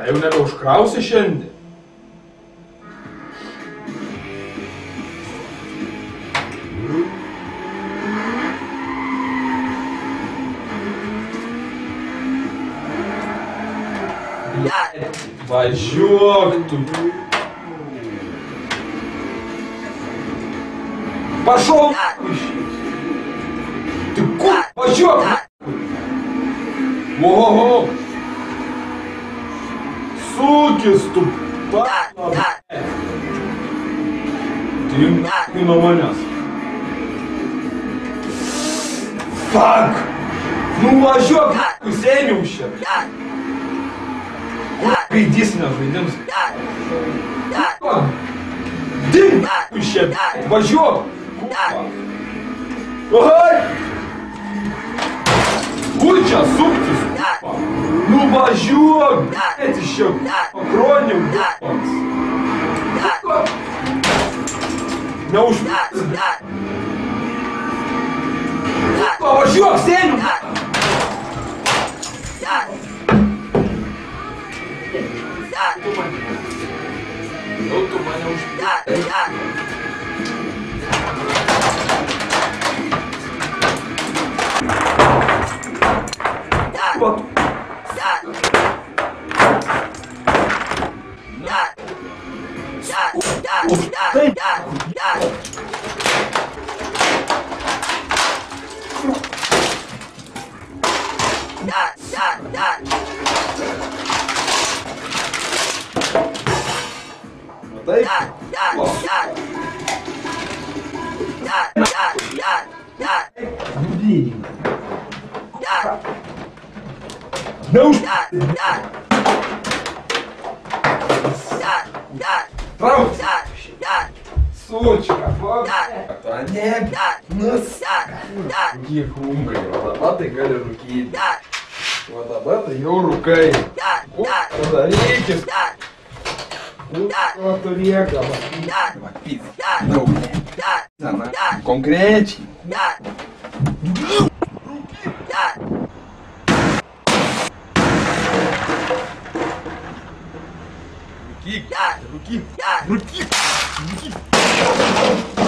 Tai jau nebeužkrausi šiandien. Važiuok tu. Пошел! Ты ку... Važiuok! Ого! Sukis tu! Pana, Ты нахуй nuo manęs. Fuck! Nu važiuok! Sėmiau šią. Gaidys nežaidims. Dink iš čia. Važiuok. Oi! Kur Ajuda! Эти еще кронем! Наушники! Помощь всем! yes, yes, yes. Yes, yes, yes. They, yes, yes, oh. yes. Yes, yes, yes, yes. Yes. No. Yes, yes. Yes, yes. Bravo. Yes. хумбри, вот об этой gali rūkyti. Вот об этой jau rūkai. Padaryk. O turėka. Matys. Daug. Sena. Konkrečiai. Руки! Руки! Руки! Руки!